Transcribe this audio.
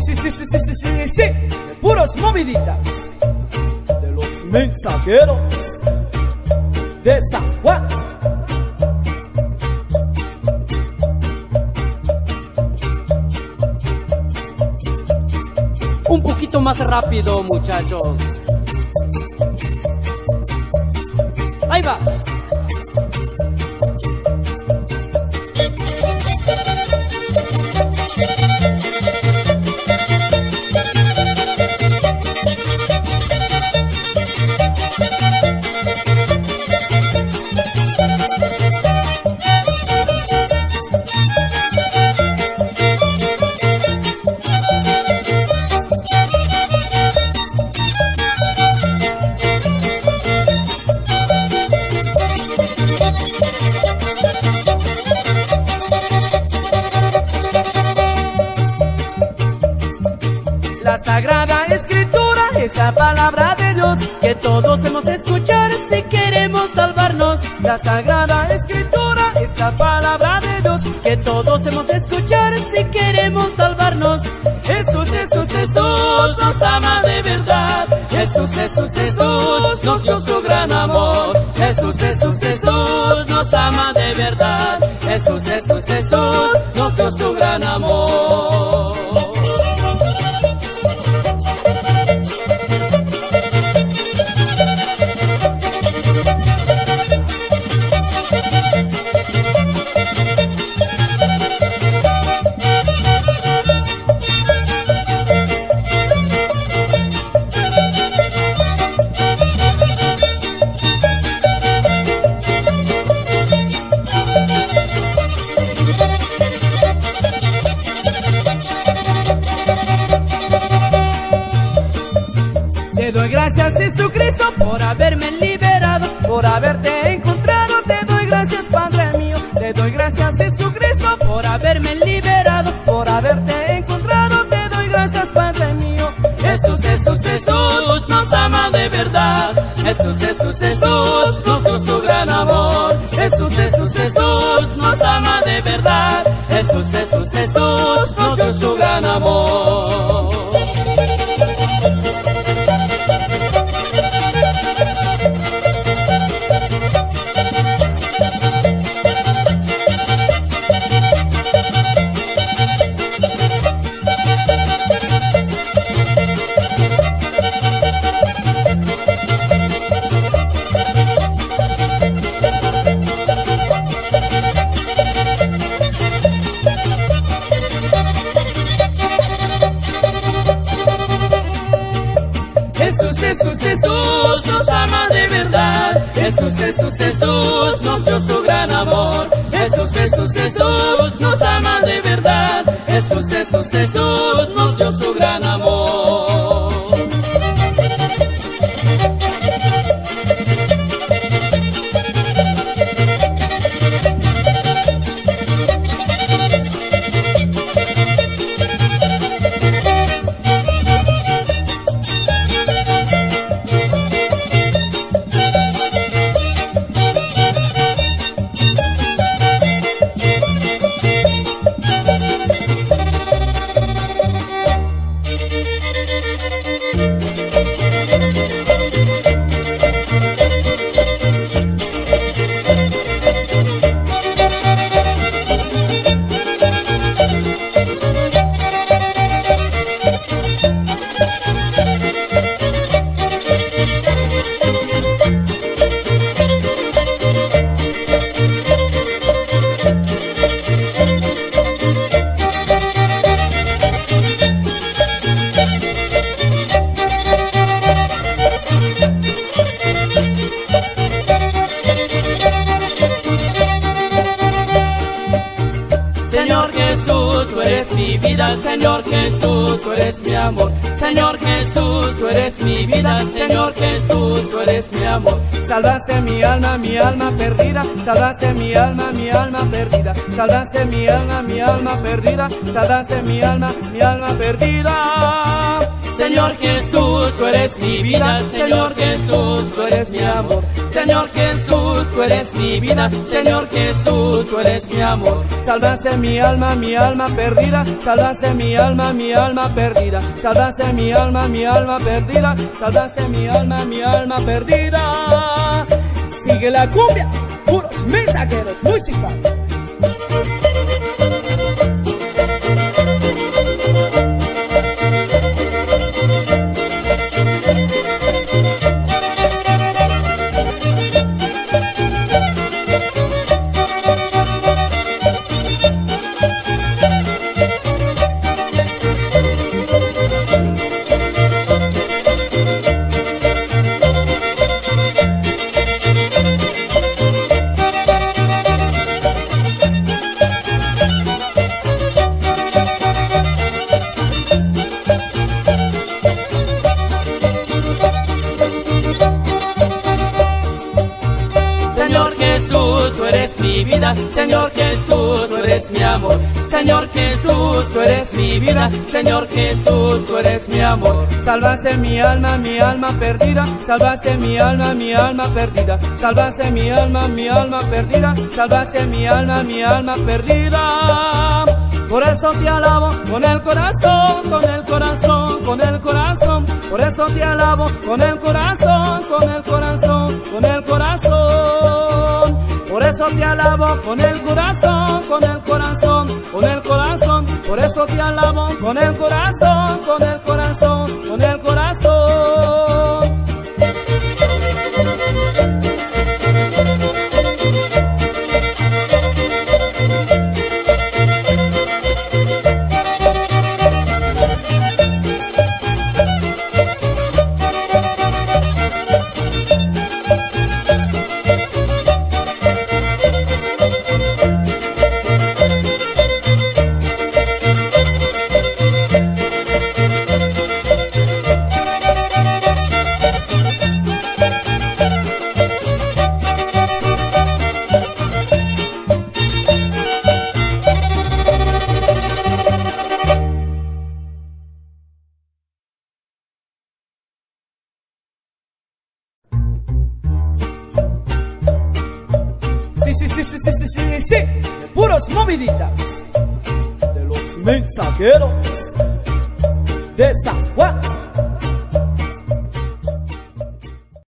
Sí, sí, sí, sí, sí, sí, sí, sí, puras moviditas de los mensajeros de San Juan. Un poquito más rápido, muchachos. Ahí va. Palabra de Dios que todos hemos de escuchar si queremos salvarnos. La Sagrada Escritura, esa palabra de Dios que todos hemos de escuchar si queremos salvarnos. Jesús, Jesús, Jesús nos ama de verdad. Jesús, Jesús, Jesús nos dio su gran amor. Jesús, Jesús, Jesús nos ama de verdad. Jesús, Jesús, Jesús nos dio su gran amor. Gracias Jesucristo por haberme liberado, por haberte encontrado. Te doy gracias Padre mío. Te doy gracias Jesucristo por haberme liberado, por haberte encontrado. Te doy gracias Padre mío. Jesús, Jesús, Jesús nos ama de verdad. Jesús, Jesús, Jesús nos dio su gran amor. Jesús, Jesús, Jesús nos ama de verdad. Jesús, Jesús, Jesús nos dio su gran amor. Jesús, Jesús, Jesús nos ama de verdad. Jesús, Jesús, Jesús nos dio su gran amor. Jesús, Jesús, Jesús nos ama de verdad. Jesús, Jesús, Jesús nos dio su gran amor. Señor Jesús, tú eres mi amor. Señor Jesús, tú eres mi vida, Señor Jesús, tú eres mi amor. Salvaste mi alma, mi alma perdida, salvaste mi alma, mi alma perdida, salvaste mi alma, mi alma perdida, salvaste mi alma, mi alma perdida. Señor Jesús, tú eres mi vida, Señor Jesús, tú eres mi amor. Señor Jesús, tú eres mi vida, Señor Jesús, tú eres mi amor. Salvaste mi alma, mi alma perdida, salvaste mi alma, mi alma perdida, salvaste mi alma, mi alma perdida, salvaste mi alma, mi alma perdida. Sigue la cumbia, puros mensajeros, música. Señor Jesús, tú eres mi amor. Señor Jesús, tú eres mi vida. Señor Jesús, tú eres mi amor. Salvaste mi alma, mi alma perdida. Salvaste mi alma, mi alma perdida. Salvaste mi alma, mi alma perdida. Salvaste mi alma, mi alma perdida. Por eso te alabo con el corazón, con el corazón, con el corazón. Por eso te alabo con el corazón, con el corazón, con el corazón. Por eso te alabo con el corazón, con el corazón, con el corazón. Por eso te alabo con el corazón, con el corazón, con el corazón. Sí, sí, sí, sí, sí, sí, sí, puros moviditas de los mensajeros de San Juan.